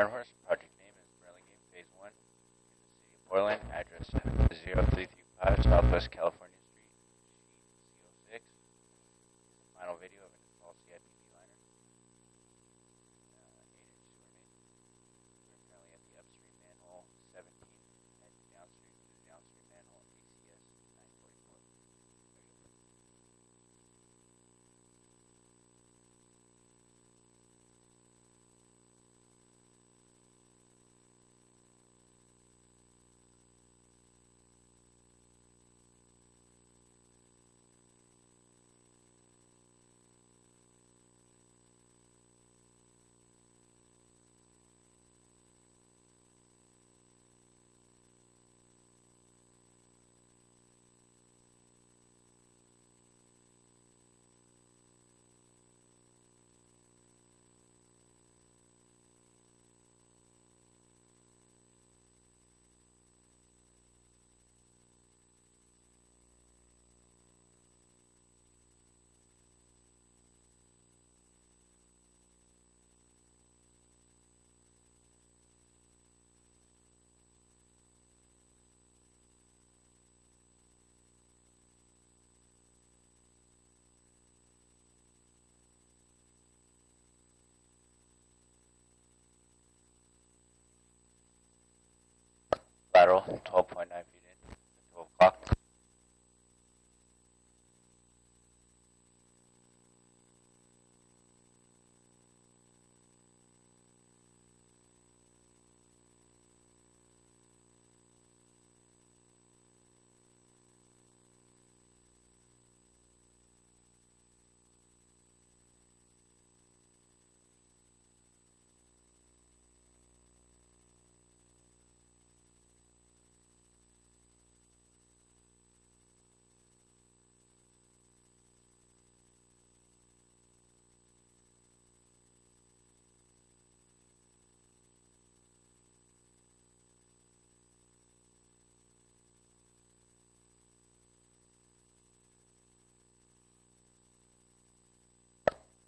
Ironhorse. Project name is Merlin Game Phase 1 in the city of Portland. Address 0335 Southwest California. 12.9 feet.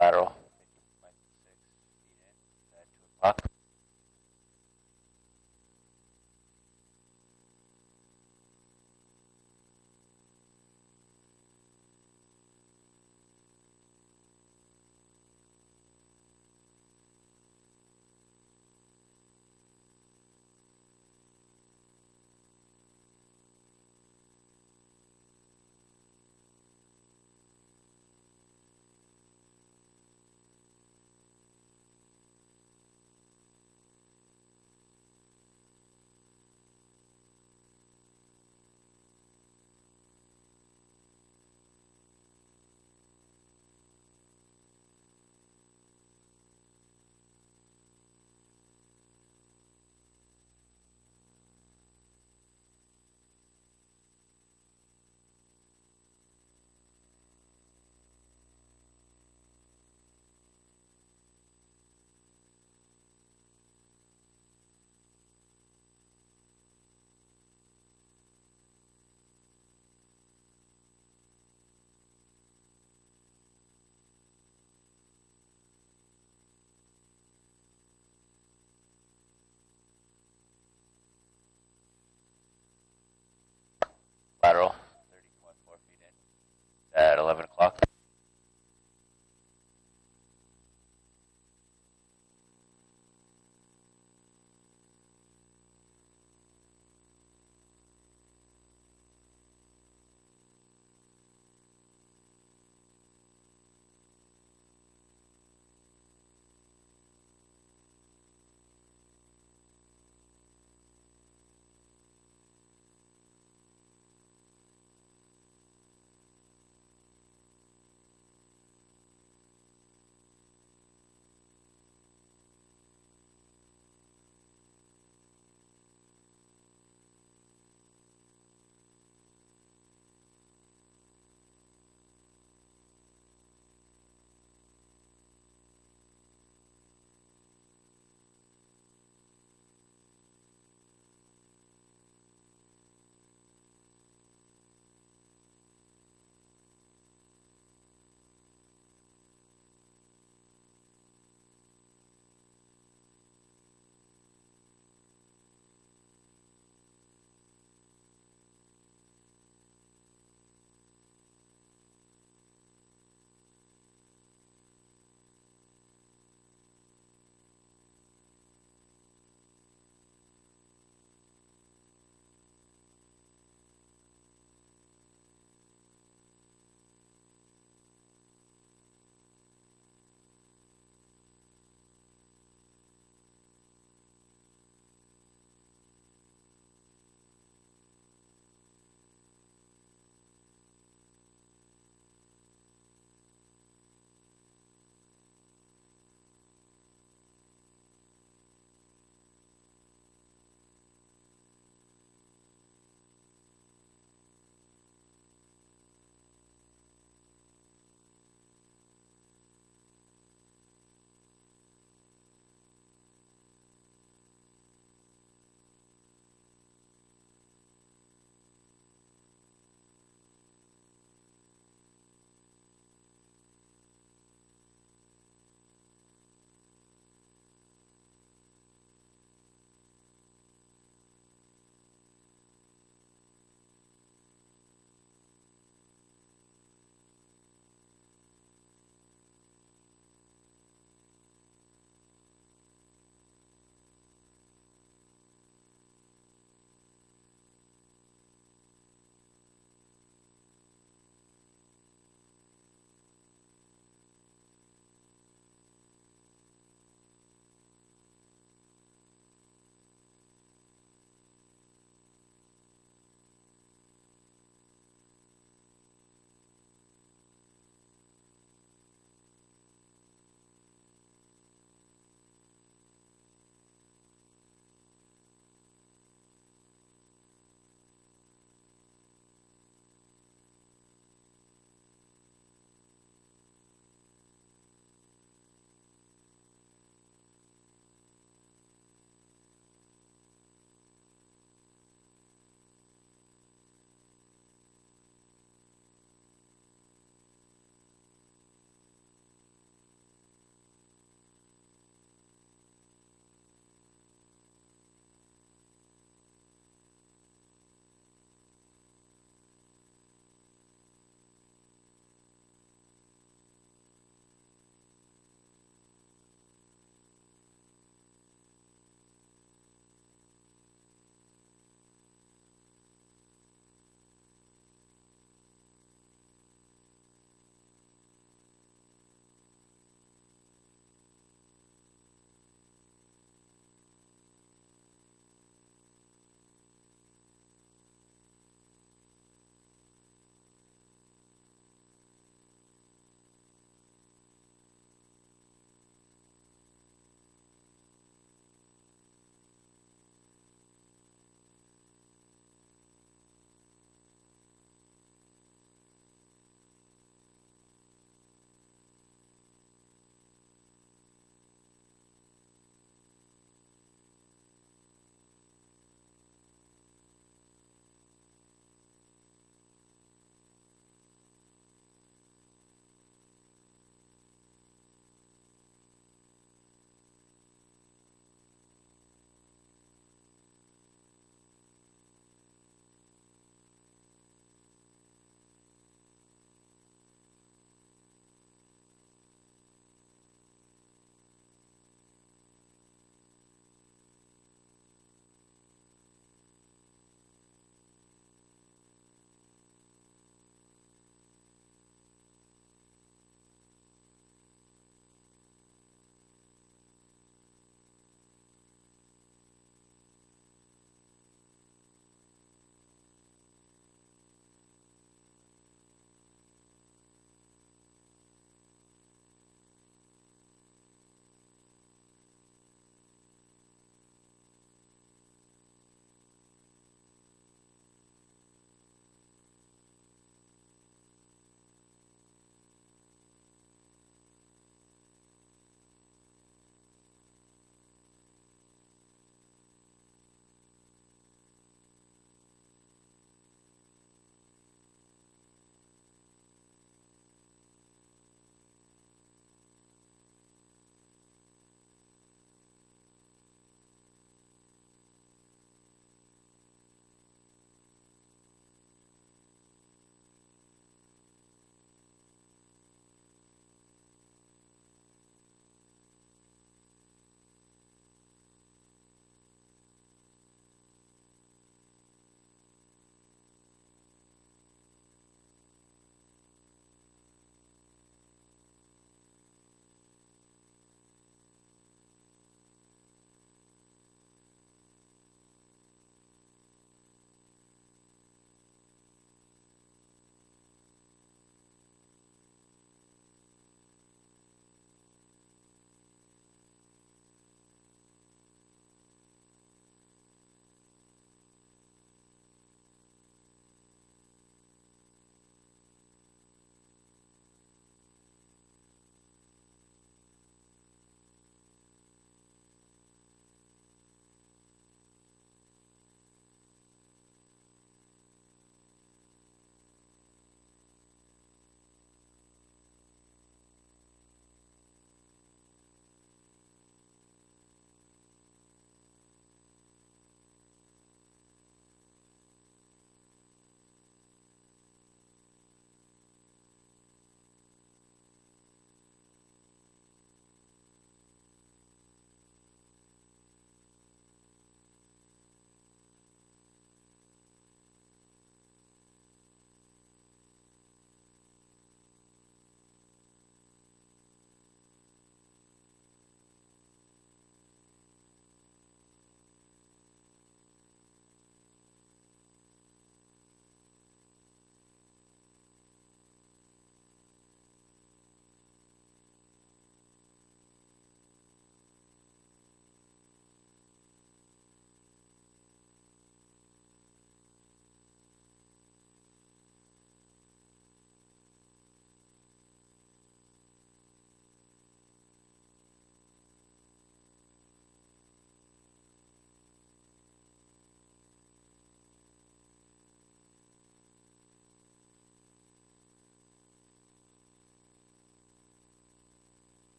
lateral.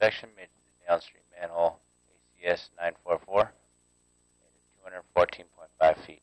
inspection made to the downstream manhole ACS 944 at 214.5 feet.